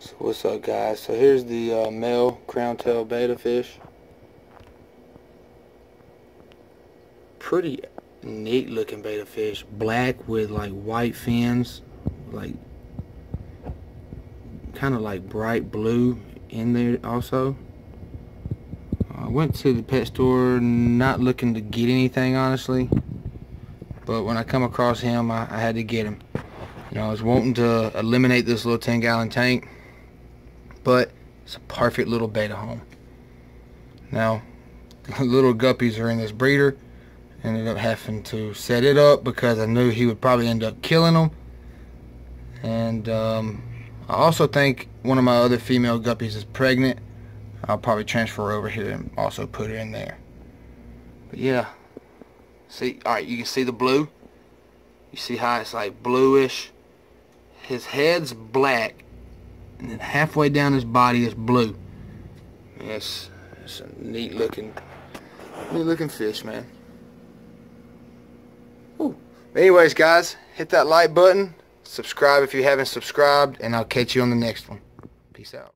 So what's up guys? So here's the uh, male crown tail betta fish. Pretty neat looking betta fish. Black with like white fins. Like kind of like bright blue in there also. I went to the pet store not looking to get anything honestly. But when I come across him I, I had to get him. You know, I was wanting to eliminate this little 10 gallon tank but it's a perfect little betta home. Now, little guppies are in this breeder. Ended up having to set it up because I knew he would probably end up killing them. And um, I also think one of my other female guppies is pregnant. I'll probably transfer over here and also put her in there. But yeah, see, all right, you can see the blue. You see how it's like bluish. His head's black and then halfway down his body is blue. Yes, it's a neat looking, neat looking fish, man. Ooh. Anyways, guys, hit that like button, subscribe if you haven't subscribed, and I'll catch you on the next one. Peace out.